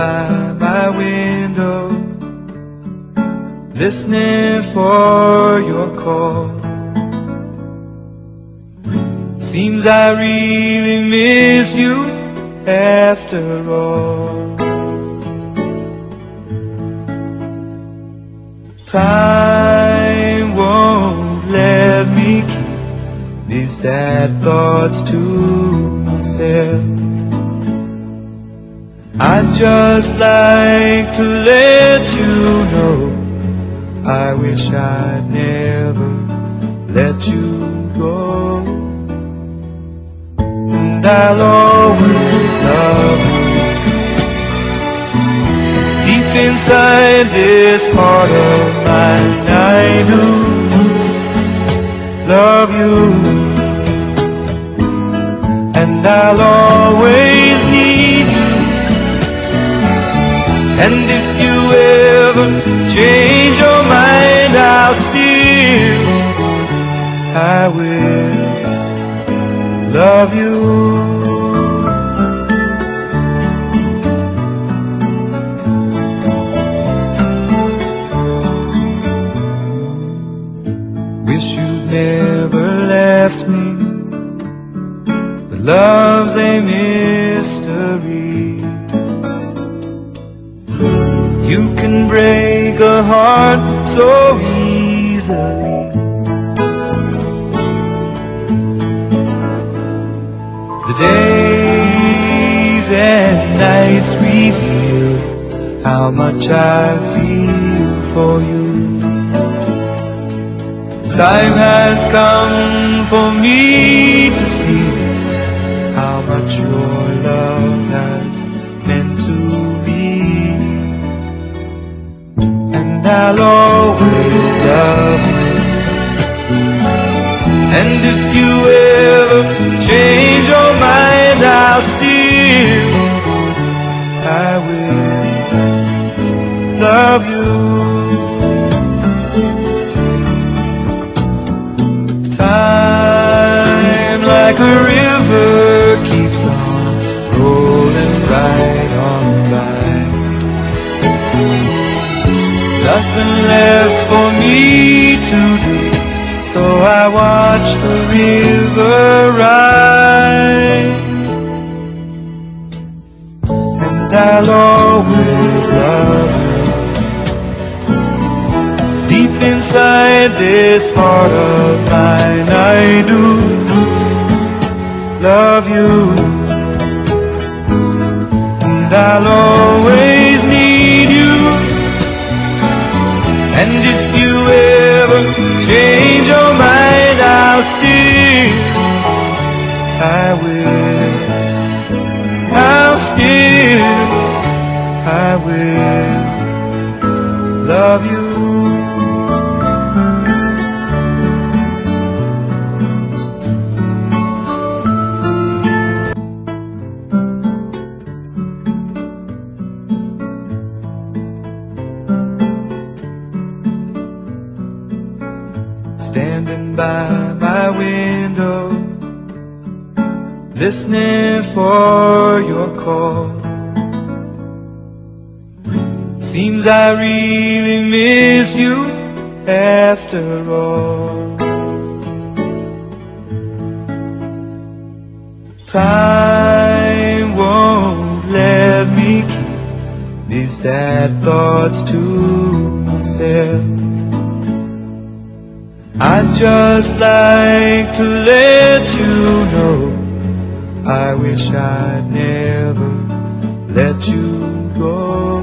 by my window, listening for your call. Seems I really miss you after all. Time won't let me keep these sad thoughts to myself. I'd just like to let you know I wish I'd never let you go. And I'll always love you. Deep inside this heart of mine, I do love you. And I'll always And if you ever change your mind, I'll still, I will love you. Wish you'd never left me. But love's a can break a heart so easily. The days and nights reveal how much I feel for you. Time has come for me to see how much your love I'll always love you. And if you ever change your mind, I'll still, I will love you. Time like a river Nothing left for me to do, so I watch the river rise. And I'll always love you. Deep inside this heart of mine, I do love you. And I'll always And if you ever change your mind, I'll still, I will, I'll still, I will love you. Listening for your call. Seems I really miss you after all. Time won't let me keep these sad thoughts to myself. I'd just like to let you know I wish I'd never let you go.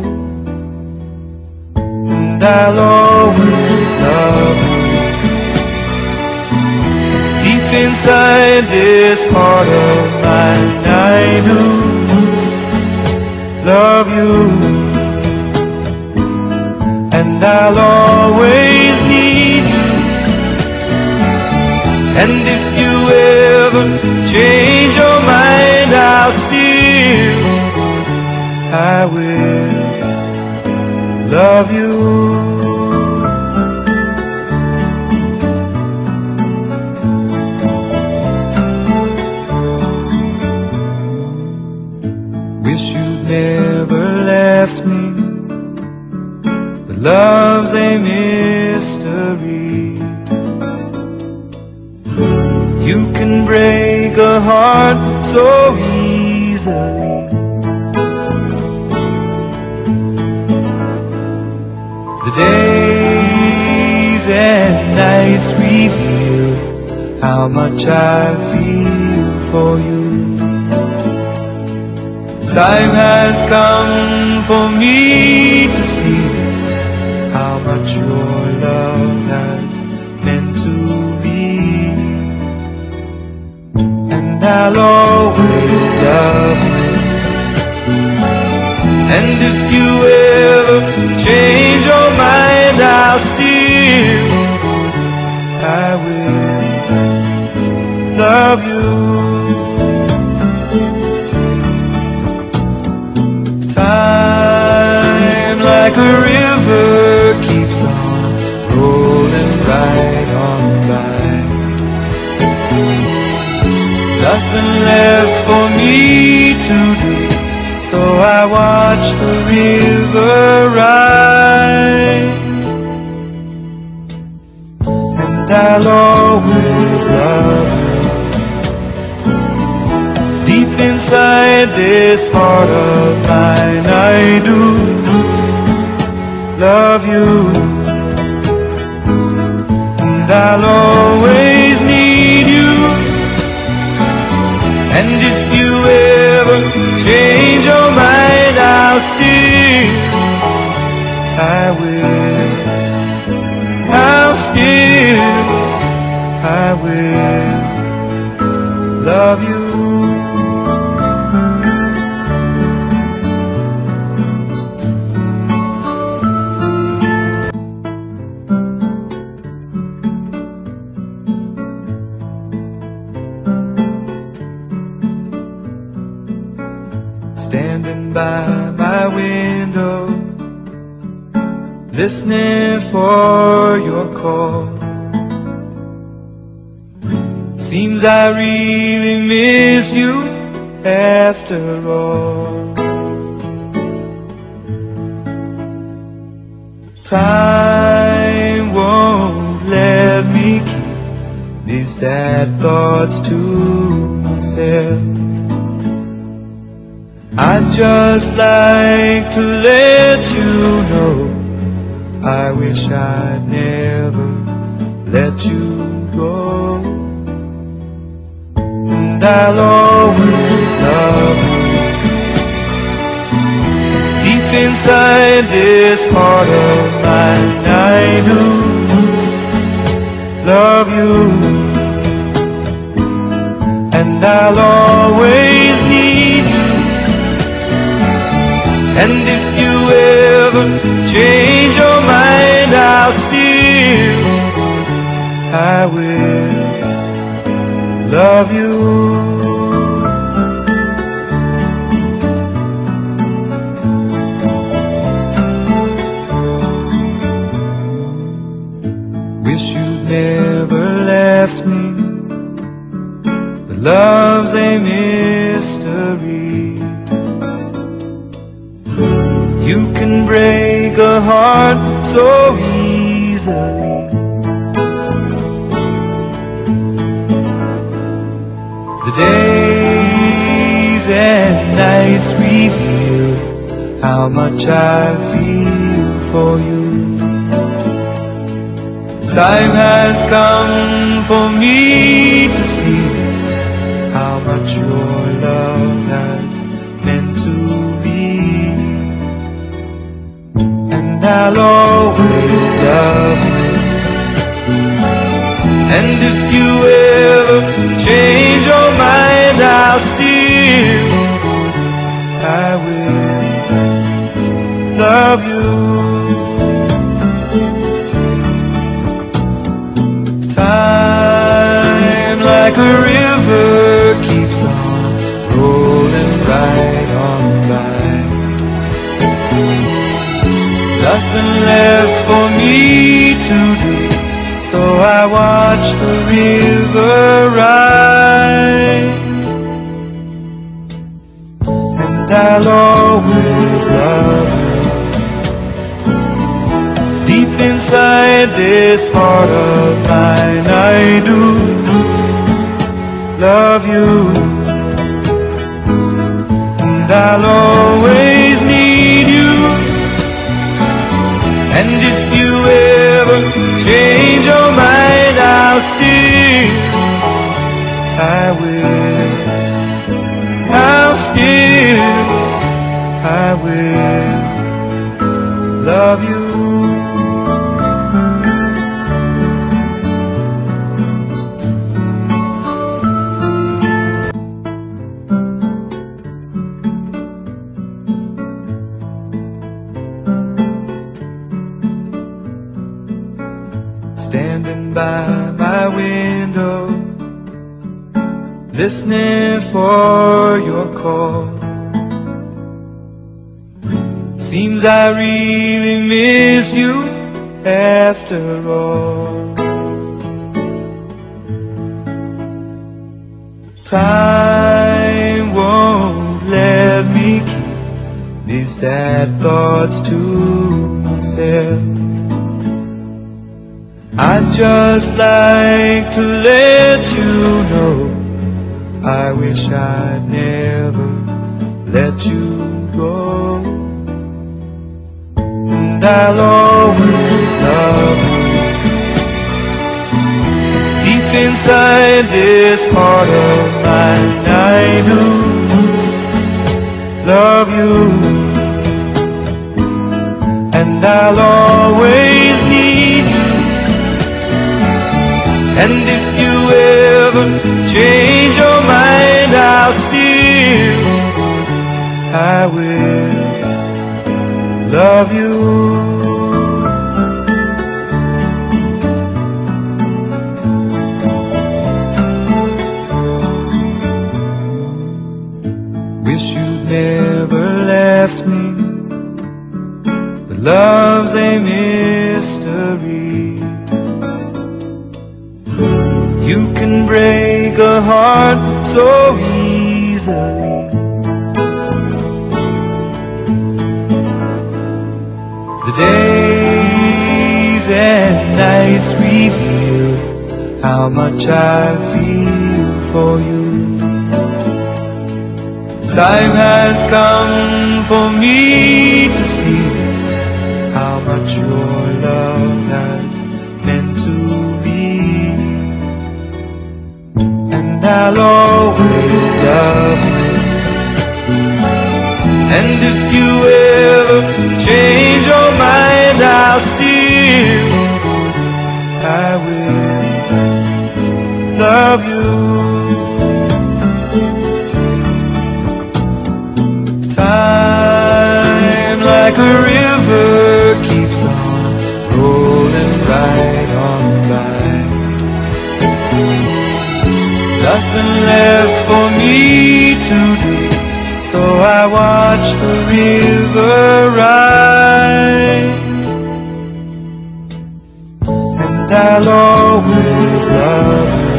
And I'll always love you. Deep inside this heart of mine, I do love you. And I'll always need you. And if you ever change your mind, I'll still, I will love you. Wish you'd never left me. But Love's a mystery. Can break a heart so easily. The days and nights reveal how much I feel for you. Time has come for me to see how much your love you. Time like a river keeps on rolling right on by. Nothing left for me to do, so I watch the river rise. And I'll always love inside this heart of mine, I do love you. And I'll always need you. And if you ever change your mind, I'll still, I will, I'll still, I will love you. Listening for your call. Seems I really miss you after all. Time won't let me keep these sad thoughts to myself. I'd just like to let you know I wish I'd never let you go. And I'll always love you. Deep inside this heart of mine, I do love you. And I'll always need. And if you ever change your mind, I'll still, I will love you. Wish you'd never left me, but love's a mystery. Can break a heart so easily. The days and nights reveal how much I feel for you. Time has come for me to see how much your Always love. And if you ever change your so I watch the river rise. And I'll always love you. Deep inside this heart of mine, I do love you. And I'll always need you. And if you ever change your mind, I'll still, I will, I'll still, I will love you. Listening for your call. Seems I really miss you after all. Time won't let me keep these sad thoughts to myself. I'd just like to let you know I wish I'd never let you go. And I'll always love you. Deep inside this heart of mine I do love you. And I'll always need you. And if you change your mind, I'll still, I will love you. Wish you'd never left me, but love's a mystery. Break a heart so easily. The days and nights reveal how much I feel for you. Time has come for me to see how much your love I'll always love. And if you ever change your mind, I'll still, I will love you. Time like a river keeps on rolling right on by. Nothing left for me to do, so I watch the river rise. And I'll always love you.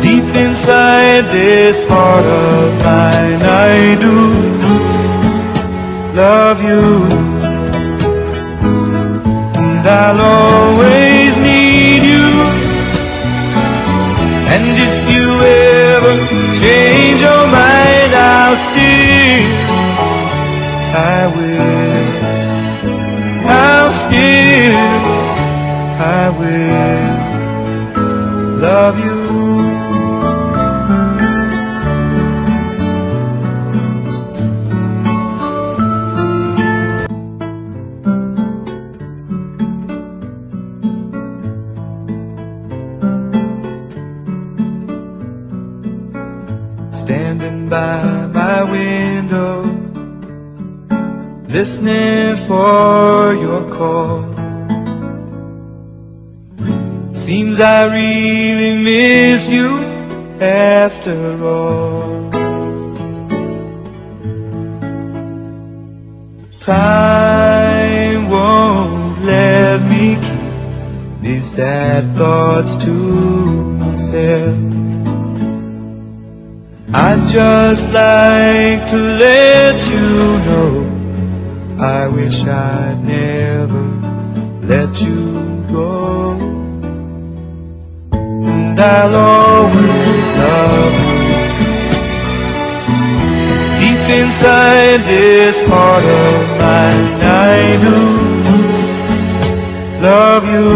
Deep inside this heart of mine, I do love you. And I'll always And if you ever change your mind, I'll still, I will, I'll still, I will love you. Listening for your call. Seems I really miss you after all. Time won't let me keep these sad thoughts to myself. I'd just like to let you know I wish I'd never let you go. And I'll always love you. Deep inside this heart of mine, I do love you.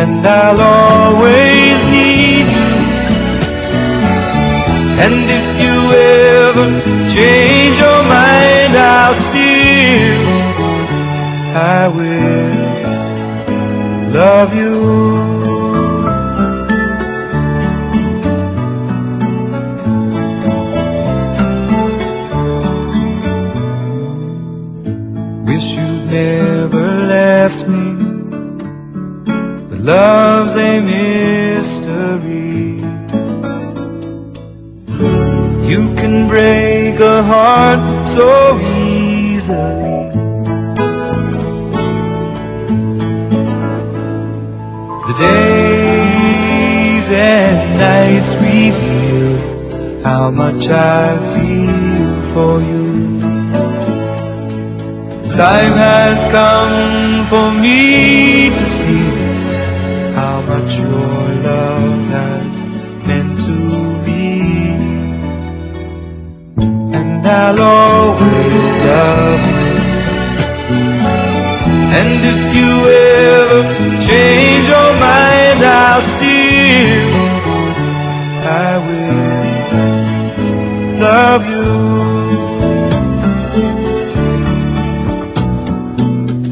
And I'll always need you. And if you ever change I will love you. Wish you'd never left me. But love's a mystery. You can break a heart so easily. Nights reveal how much I feel for you. Time has come for me to see how much your love has meant to me. And I'll always love you. And if you ever change your mind, I'll still, I will love you.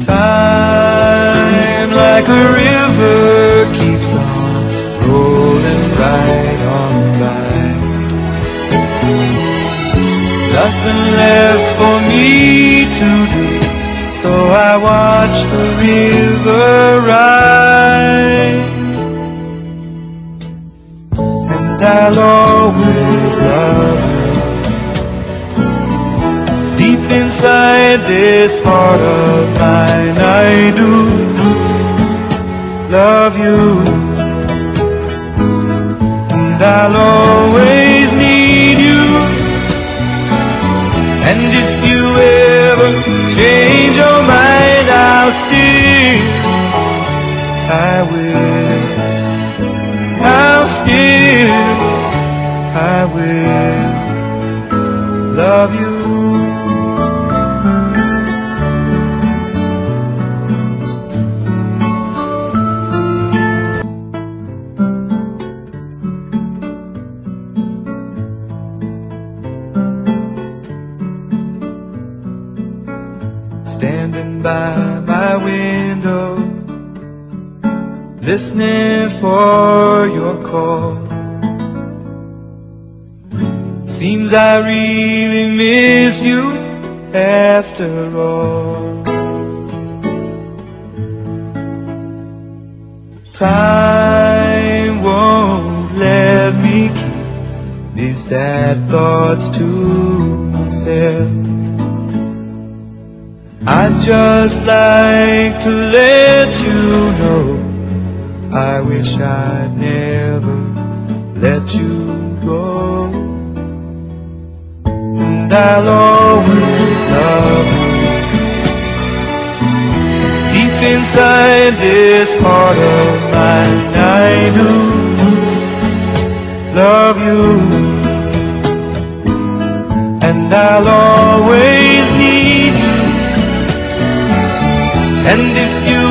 Time like a river keeps on rolling right on by. Nothing left for me to do, so I watch the river rise. You. Deep inside this heart of mine, I do love you. And I'll always need you. And if you ever change your mind, I'll still, I will, love you. Standing by my window, listening for your call. Seems I really miss you after all. Time won't let me keep these sad thoughts to myself. I'd just like to let you know I wish I'd never let you And I'll always love you. Deep inside this heart of mine, I do love you. And I'll always need you. And if you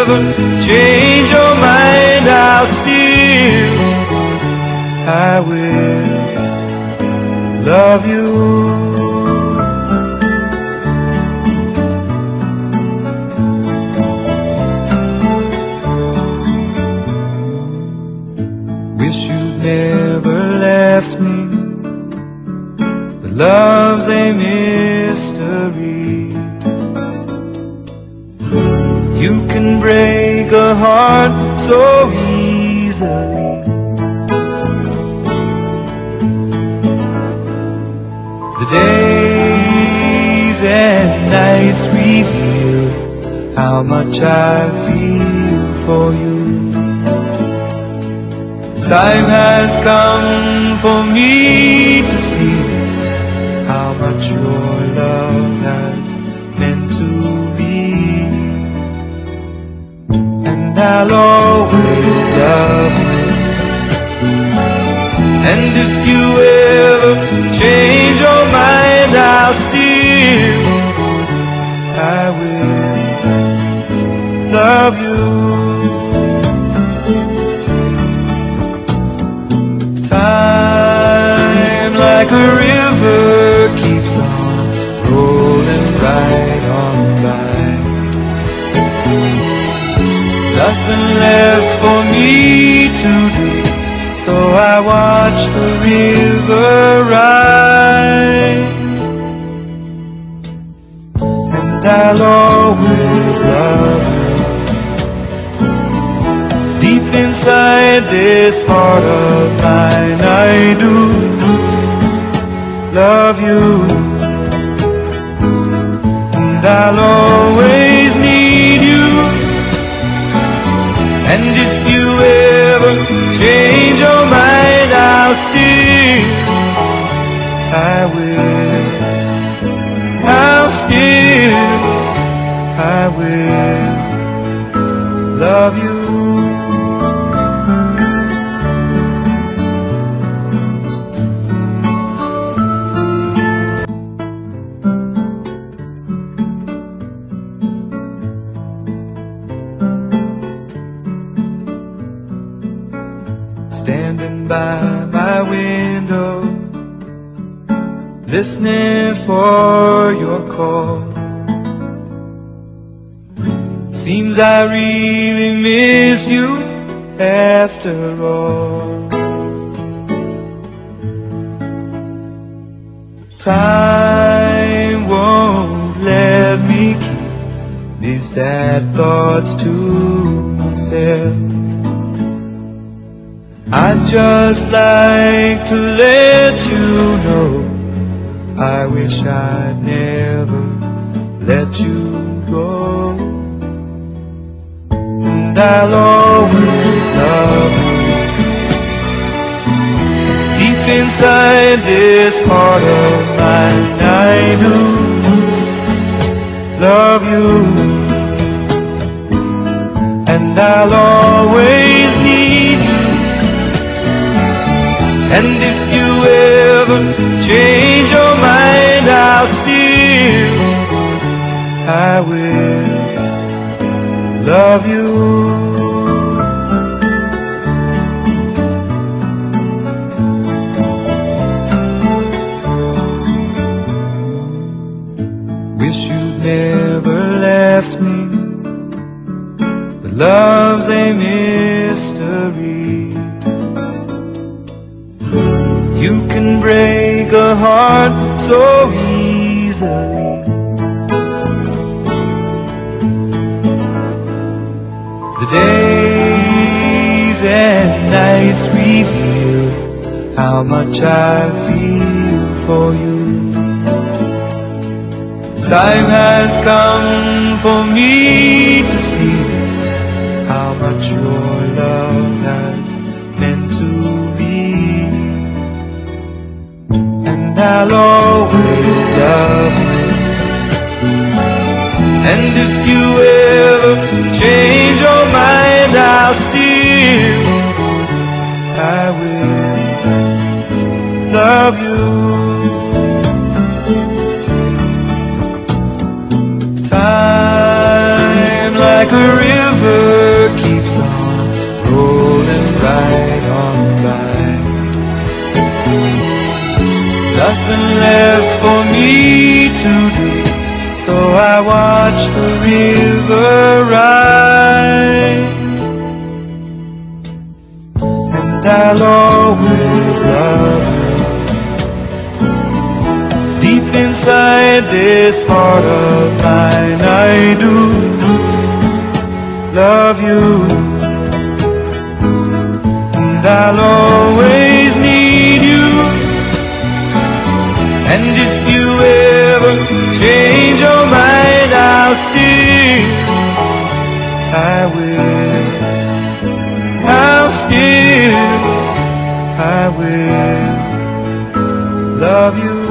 ever change your mind, I'll still, I will love you. Wish you'd never left me, but love's a mystery. You can break a heart so easily. how much I feel for you. Time has come for me to see how much your love has meant to me. And I'll always love you. And if you ever change your mind, I'll still, I will love you. Time like a river keeps on rolling right on by. Nothing left for me to do, so I watch the river rise. And I'll always love inside this heart of mine, I do love you. And I'll always need you. And if you ever change your mind, I'll still, I will, I'll still, I will love you. Listening for your call. Seems I really miss you after all. Time won't let me keep these sad thoughts to myself. I'd just like to let you know I wish I'd never let you go. And I'll always love you. Deep inside this heart of mine, I do love you. And I'll always need you. And if you ever change your mind, I'll still, I will love you. So easily. The days and nights reveal how much I feel for you. Time has come for me to I'll always love. And if you ever change your mind, I'll still, I will love you. Time like a river Nothing left for me to do, so I watch the river rise. And I'll always love you. Deep inside this heart of mine, I do love you. And I'll always And if you ever change your mind, I'll still, I will, I'll still, I will love you.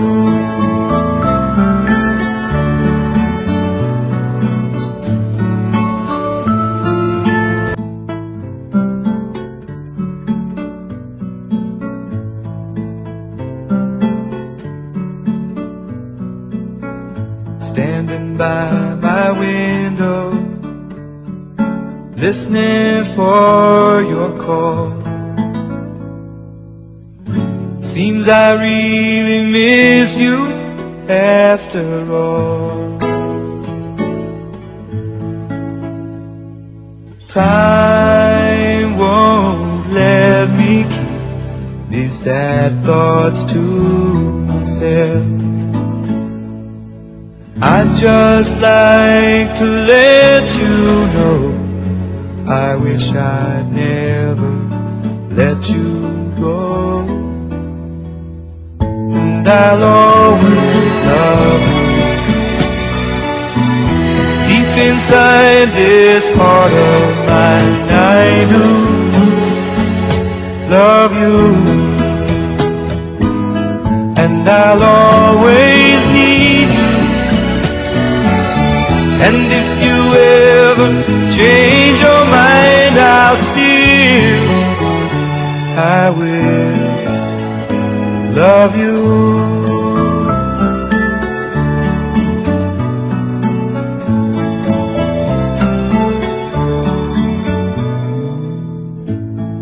Listening for your call. Seems I really miss you after all. Time won't let me keep these sad thoughts to myself. I'd just like to let you know I wish I'd never let you go. And I'll always love you. Deep inside this heart of mine, I do love you. And I'll always need. And if you ever change your mind, I'll still, I will love you.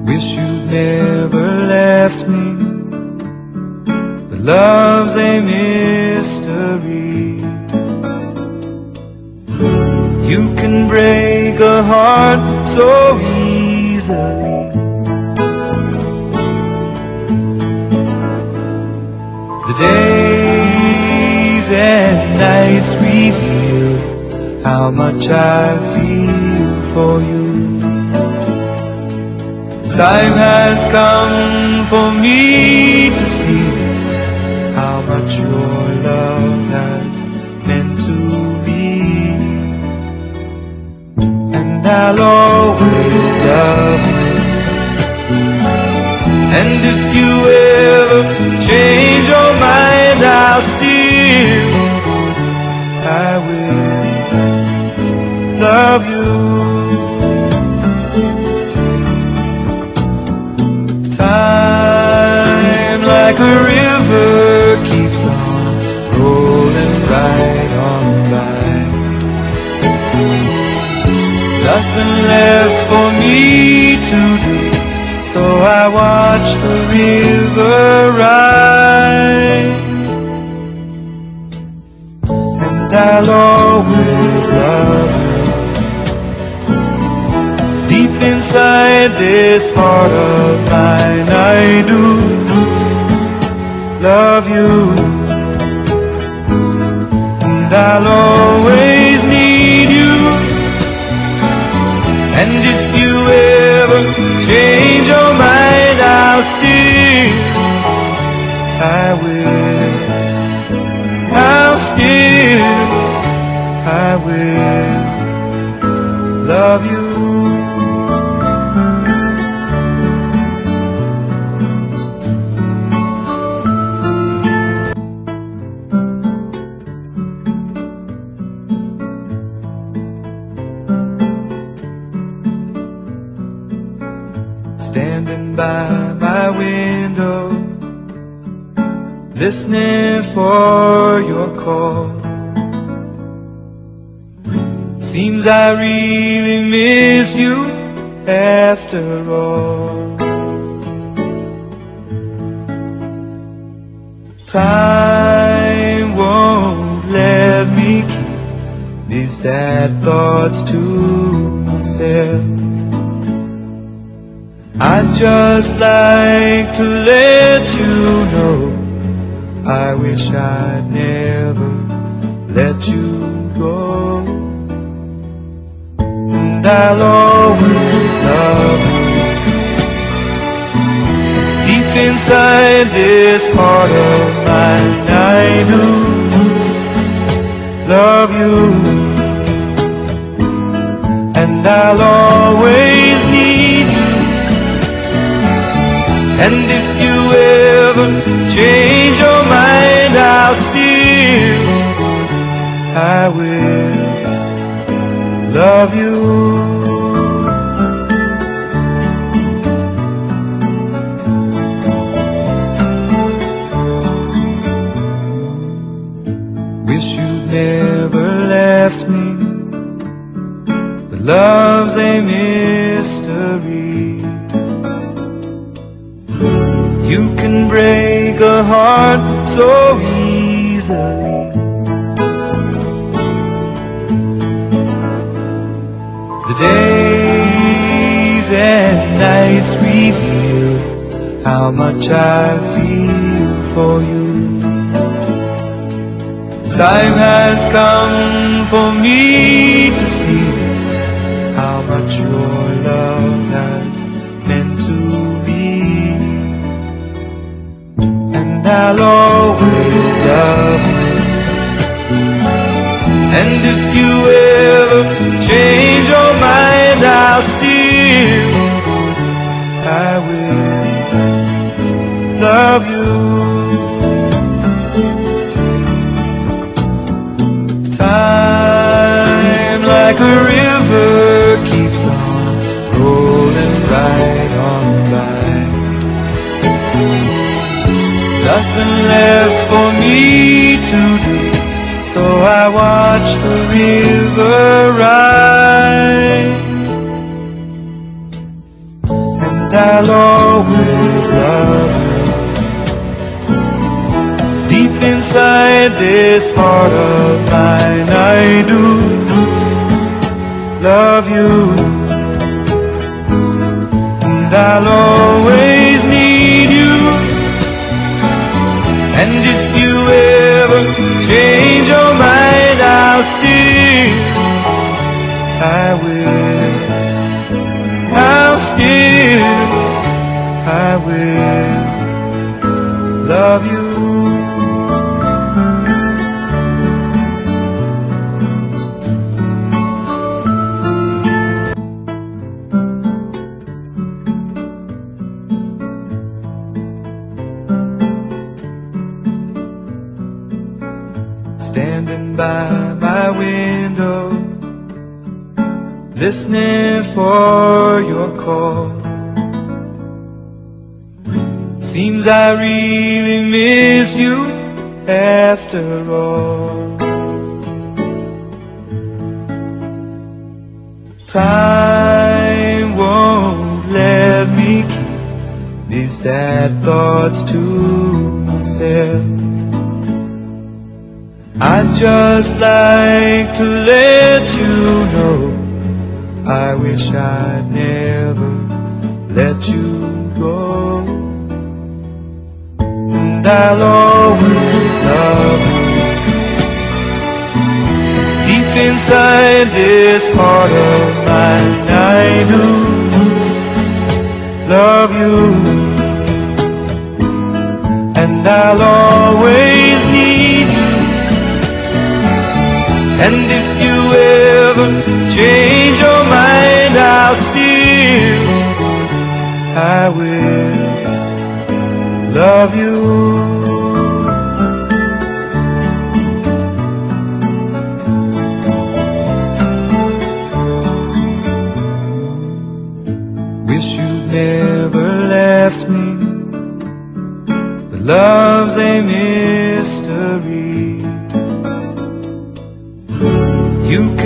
Wish you'd never left me. But love's a mystery. You can break a heart so easily. The days and nights reveal how much I feel for you. Time has come for me to see how much your I'll always love you. And if you ever change your mind, I'll still, I will love you. Time like a river keeps on rolling right Nothing left for me to do, so I watch the river rise. And I'll always love you. Deep inside this heart of mine, I do love you. And I'll always And if you ever change your mind, I'll still, I will, I'll still, I will love you. Listening for your call. Seems I really miss you after all. Time won't let me keep these sad thoughts to myself. I'd just like to let you know I wish I'd never let you go. And I'll always love you. Deep inside this heart of mine, I do love you. And I'll always And if you ever change your mind, I'll still, I will love you. Wish you'd never left me. But love's a mystery. Can break a heart so easily. The days and nights reveal how much I feel for you. Time has come for me to see how much your love Love. And if you ever change your mind, I'll still, I will love you. Time like a river keeps on rolling by. Nothing left for me to do, so I watch the river rise. And I'll always love you. Deep inside this heart of mine, I do love you. And I'll always And if you ever change your mind, I'll still, I will, I'll still, I will love you. Standing by my window, listening for your call. Seems I really miss you after all. Time won't let me keep these sad thoughts to myself. I'd just like to let you know I wish I'd never let you go. And I'll always love you. Deep inside this heart of mine, I do love you. And I'll always And if you ever change your mind, I'll still, I will love you. Wish you'd never left me, but love's a mystery.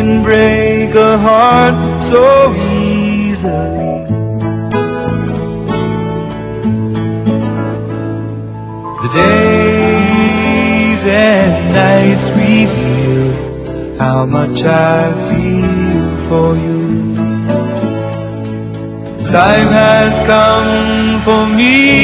Can break a heart so easily. The days and nights reveal how much I feel for you. Time has come for me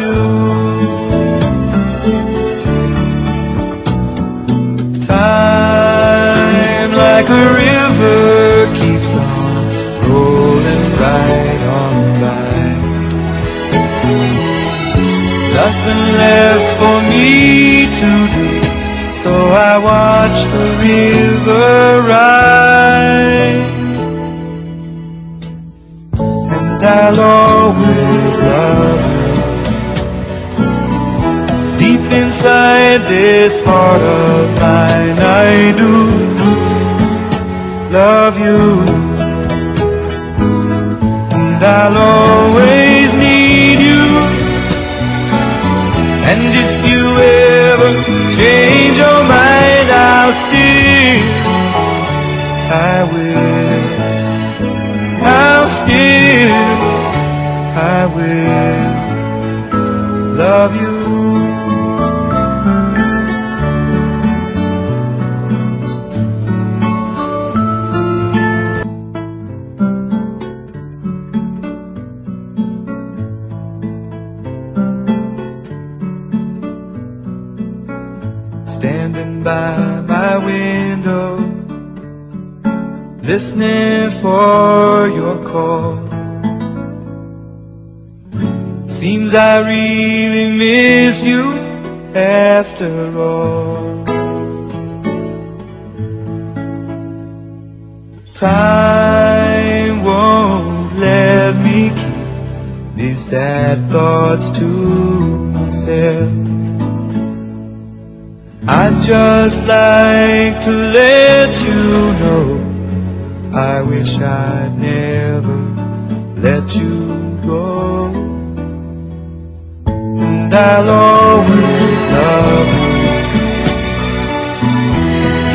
you. Time like a river keeps on rolling right on by. Nothing left for me to do, so I watch the river rise. And I'll always love you. this heart of mine. I do love you, and I'll always need you. And if you ever change your mind, I'll still, I will, listening for your call. Seems I really miss you after all. Time won't let me keep these sad thoughts to myself. I'd just like to let you know I wish I'd never let you go. And I'll always love you.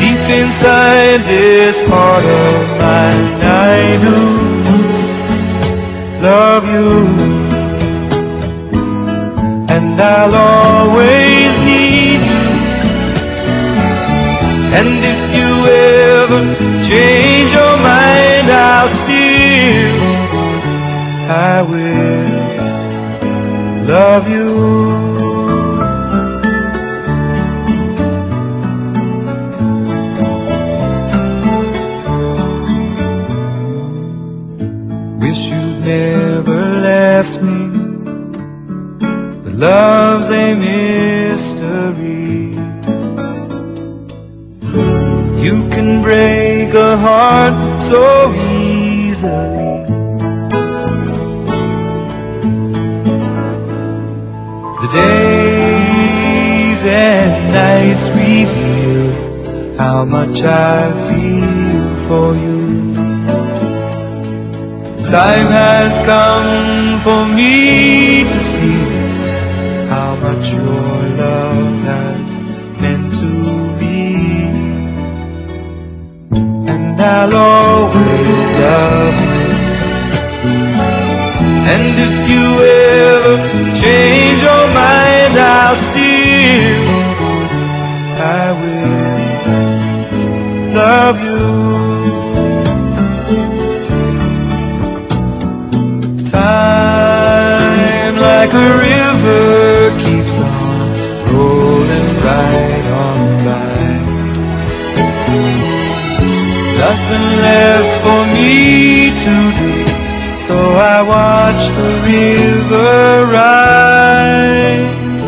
Deep inside this heart of mine, I do love you. And I'll always need you. And if you ever change your mind, I'll still, I will love you. Wish you'd never left me. But love's a can break a heart so easily. The days and nights reveal how much I feel for you. Time has come for me to see how much your I'll always love you. And if you ever change your mind, I'll still, I will love you. Nothing left for me to do, so I watch the river rise.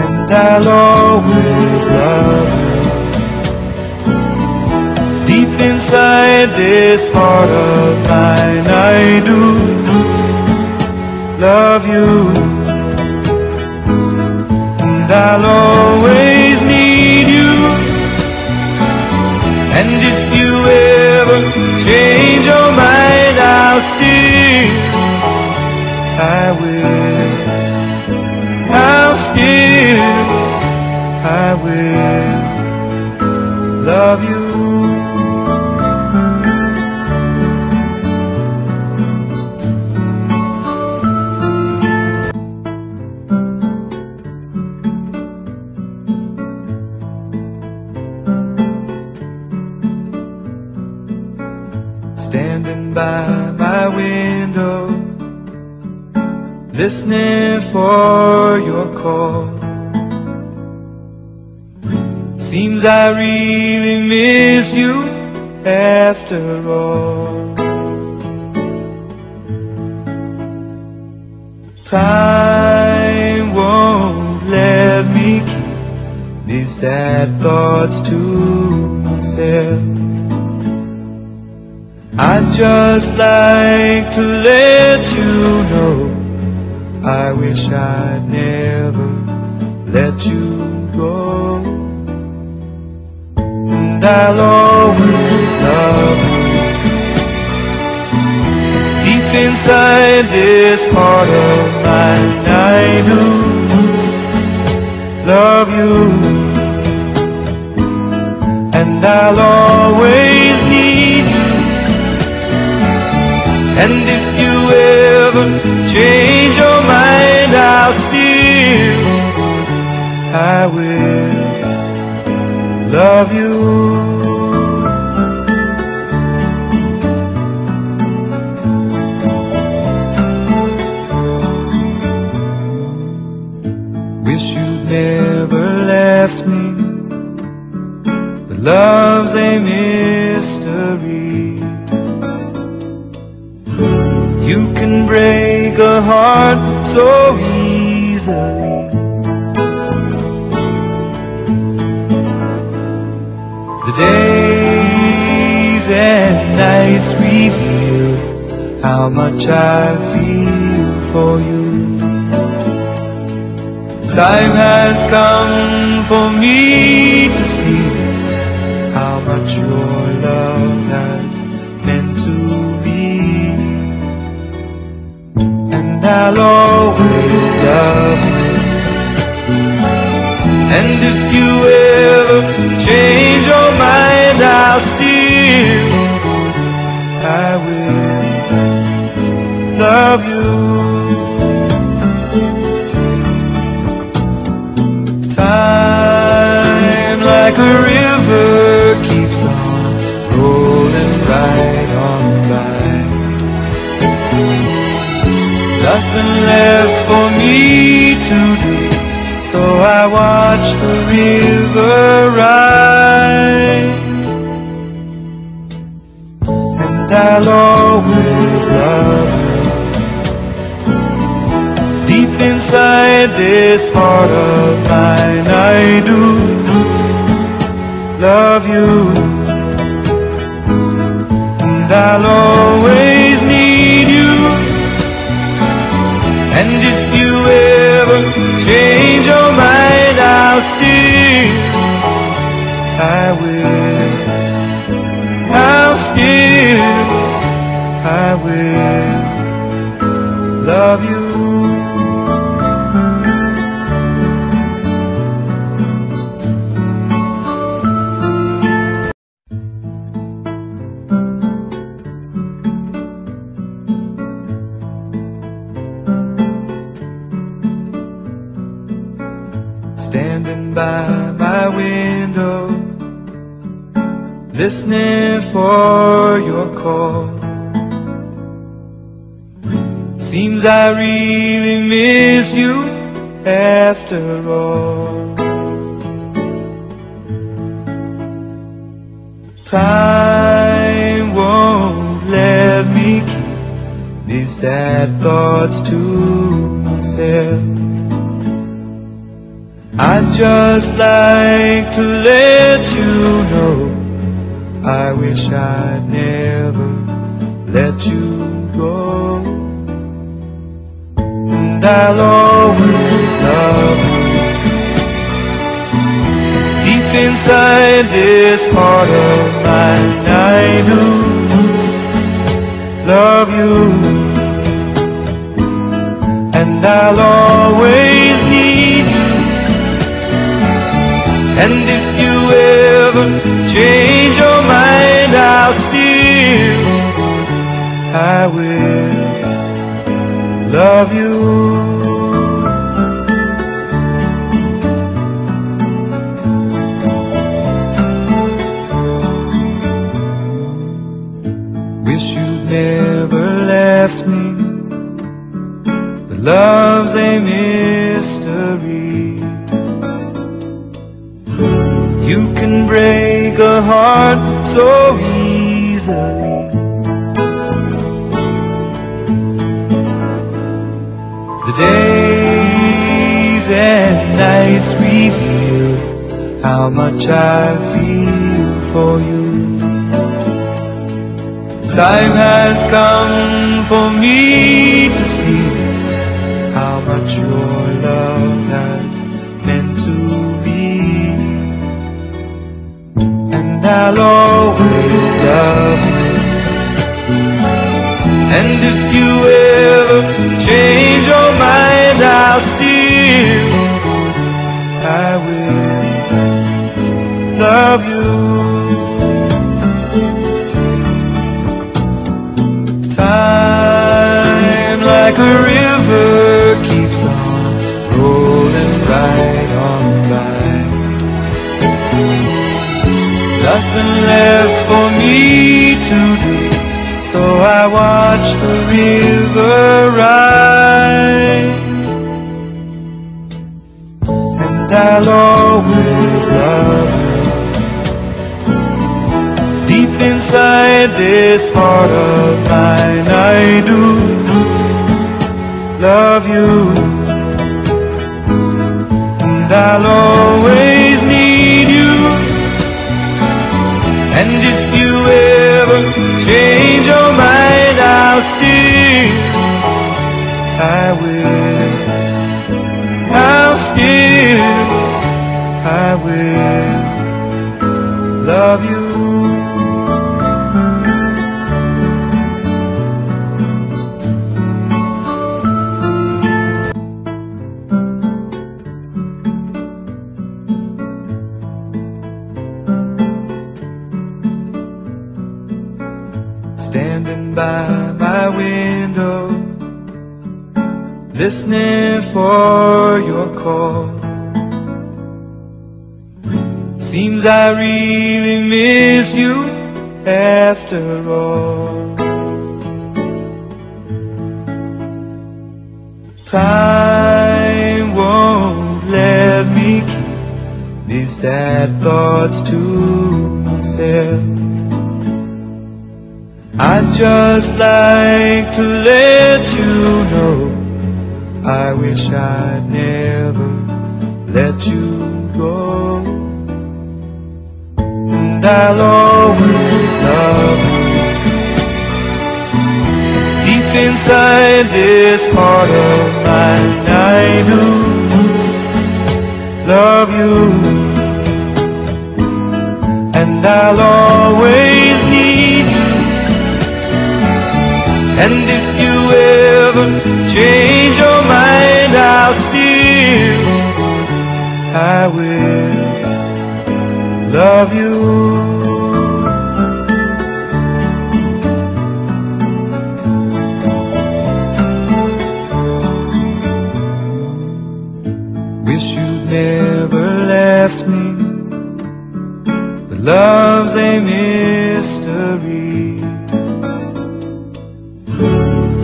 And I'll always love you. Deep inside this heart of mine, I do love you. And I'll always And if you ever change your mind, I'll still, I will, I'll still, I will love you. Listening for your call. Seems I really miss you after all. Time won't let me keep these sad thoughts to myself. I'd just like to let you know I wish I'd never let you go. And I'll always love you. Deep inside this heart of mine, I do love you. And I'll always need you. And if you ever change your mind, I'll still, I will love you. Wish you'd never left me, but love's a mystery. Can break a heart so easily. The days and nights reveal how much I feel for you. Time has come for me to see how much your love I'll always love. And if you ever change your mind, I'll still, I will love you. Time like a river Nothing left for me to do, so I watch the river rise. And I'll always love you. Deep inside this heart of mine, I do love you. And I'll always And if you ever change your mind, I'll still, I will, I'll still, I will love you. Listening for your call. Seems I really miss you after all. Time won't let me keep these sad thoughts to myself. I'd just like to let you know I wish I'd never let you go. And I'll always love you. Deep inside this heart of mine I do love you. And I'll always need you. And if you change your mind, I'll still, I will love you. Wish you'd never left me, but love's a mystery. Break a heart so easily. The days and nights reveal how much I feel for you. Time has come for me to see how much your Always love you. And if you ever change your mind, I'll still, I will love you. Time like a river keeps on rolling right Nothing left for me to do, so I watch the river rise. And I'll always love you. Deep inside this heart of mine, I do love you. And I'll always still, I will, I'll still, I will love you. Listening for your call. Seems I really miss you after all. Time won't let me keep these sad thoughts to myself. I'd just like to let you know I wish I'd never let you go. And I'll always love you. Deep inside this heart of mine, I do love you. And I'll I will love you. Wish you'd never left me, but love's a mystery.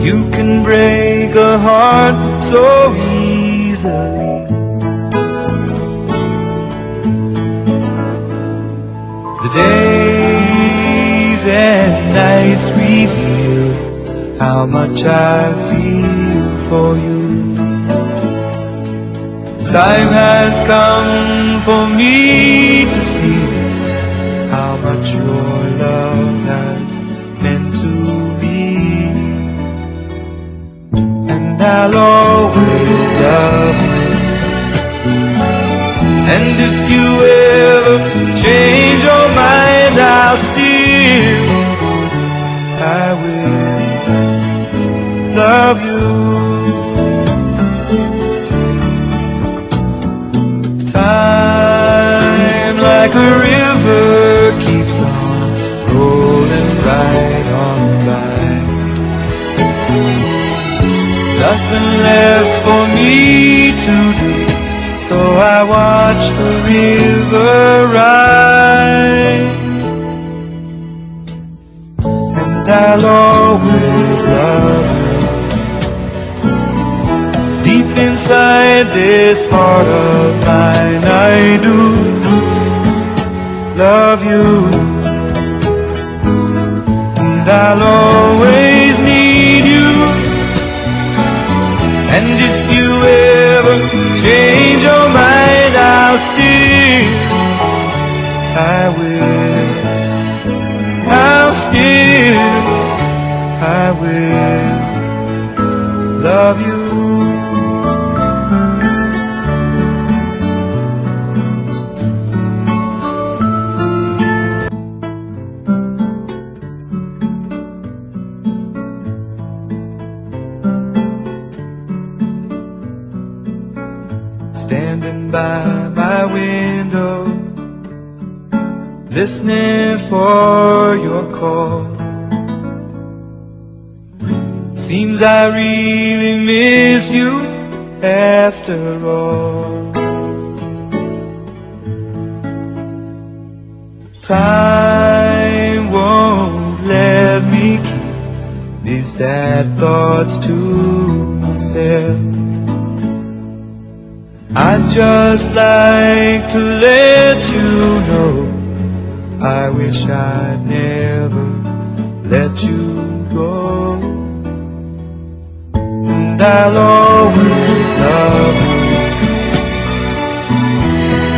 You can break a heart so how much I feel for you. Time has come for me to see how much your love has meant to me. And I'll always love you. And if you ever change your mind, I'll still, you. Time like a river keeps on rolling right on by. Nothing left for me to do, so I watch the river rise. And I'll always love this heart of mine, I do love you. Listening for your call. Seems I really miss you after all. Time won't let me keep these sad thoughts to myself. I'd just like to let you know I wish I'd never let you go. And I'll always love you.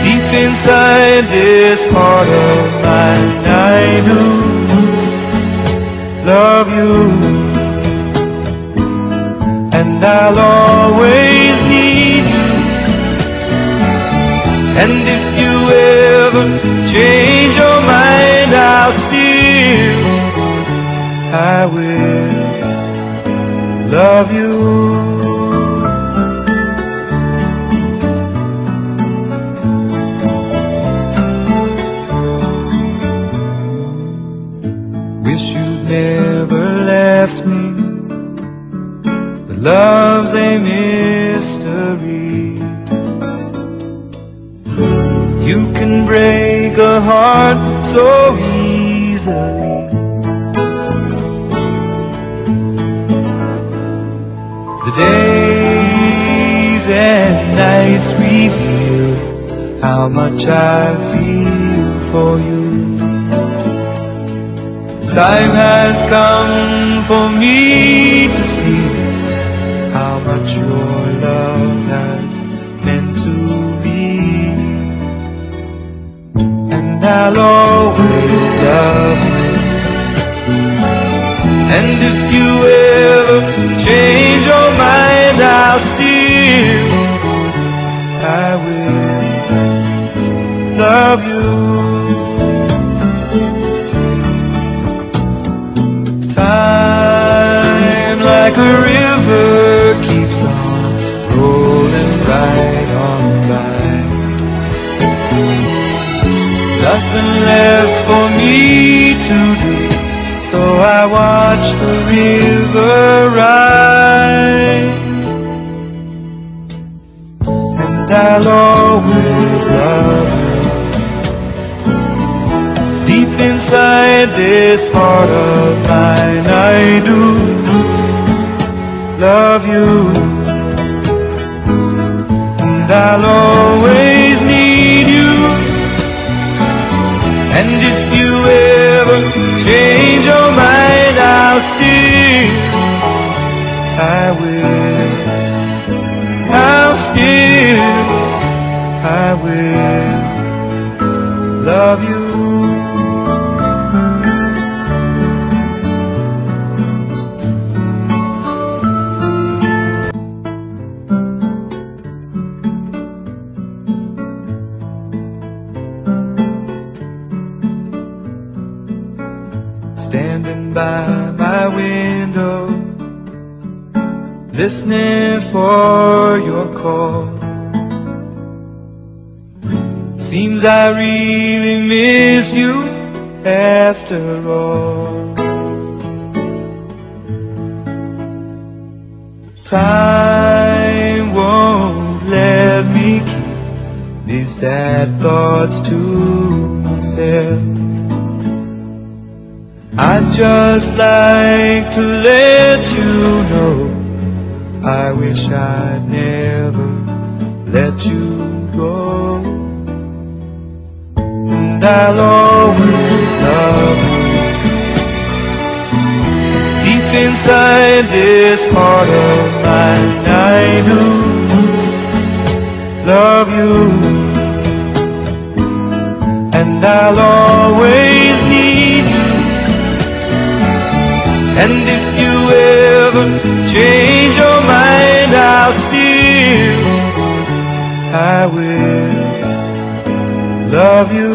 Deep inside this heart of mine I do love you. And I'll always and if you ever change your mind, I'll still, I will love you. Much I feel for you. Time has come for me to see how much your love has meant to me. And I'll always love you. And if you ever change your mind, I'll still, river keeps on rolling right on by. Nothing left for me to do So I watch the river rise. And I'll always love you. Deep inside this heart of mine I do love you. And I'll for your call. Seems I really miss you after all. Time won't let me keep these sad thoughts to myself. I'd just like to let you know I wish I'd never let you go. And I'll always love you. Deep inside this heart of mine I do love you. And I'll always need you. And if you ever change your how still I will love you.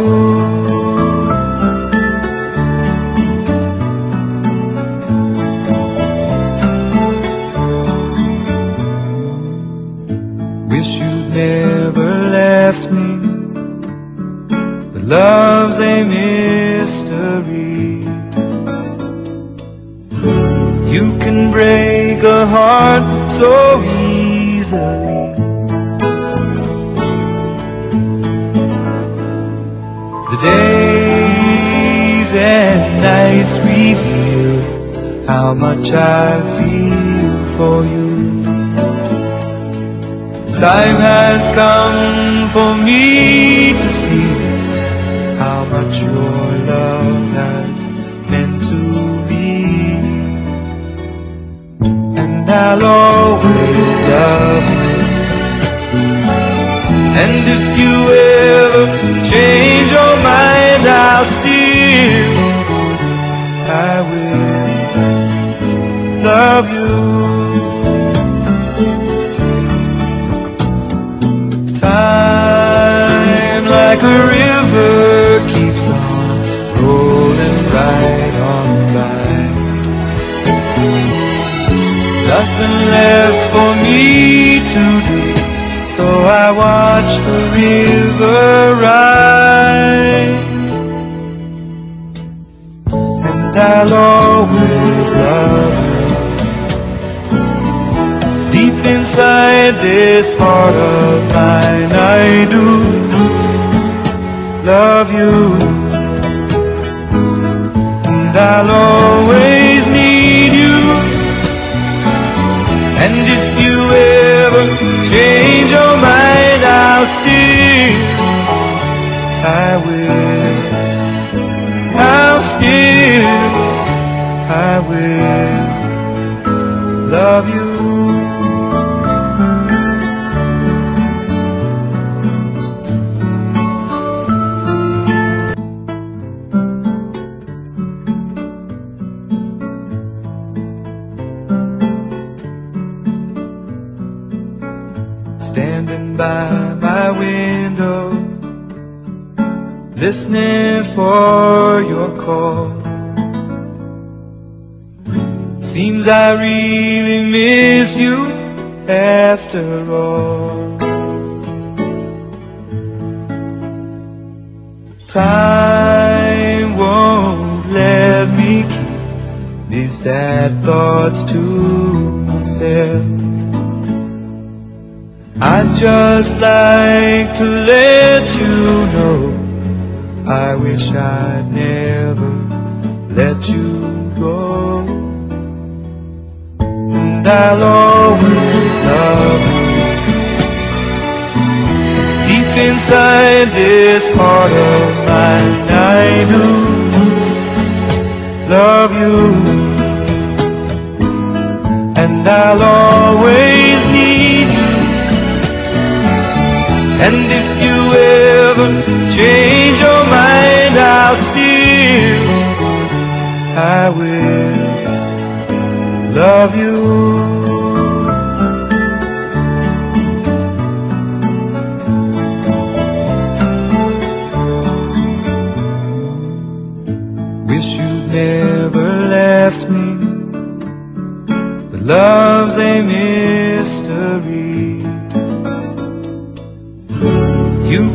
Wish you'd never left me. But love's a mystery. You can break a heart so easily. The days and nights reveal how much I feel for you. Time has come for me to I'll always love. And if you ever change your mind, I'll still, I will love you. Time like a river Nothing left for me to do, so I watch the river rise. And I'll always love you. Deep inside this heart of mine, I do love you. And I'll always And if you ever change your mind, I'll still, I will, I'll still, I will love you. Listening for your call. Seems I really miss you after all. Time won't let me keep these sad thoughts to myself. I'd just like to let you know I wish I'd never let you go. And I'll always love you. Deep inside this heart of mine, I do love you. And I'll always need. And if you ever change your mind, I'll still, I will love you. Wish you'd never left me, but love's a mystery.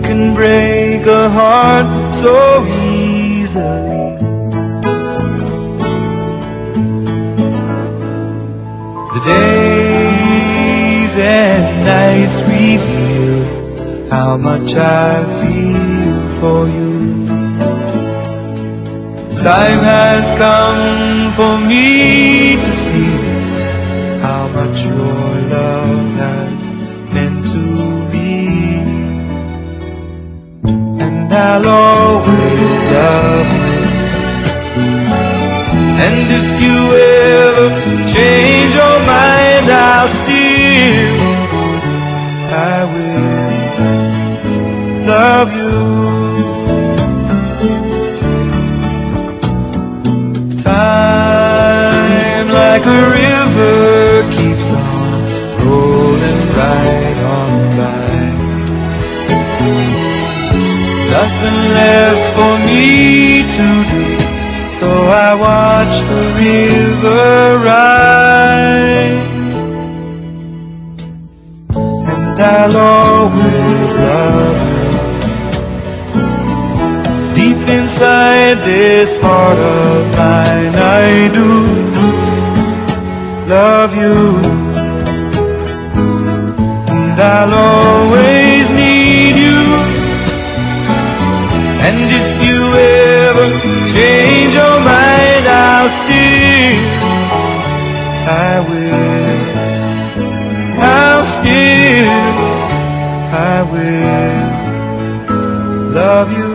Can break a heart so easily. The days and nights reveal how much I feel for you. Time has come for me to see how much your I'll always love you. And if you ever change your mind, I'll still, I will love you. Time like a river Nothing left for me to do, so I watch the river rise. And I'll always love you. Deep inside this heart of mine I do love you And I'll always And if you ever change your mind I'll still I will I'll still I will love you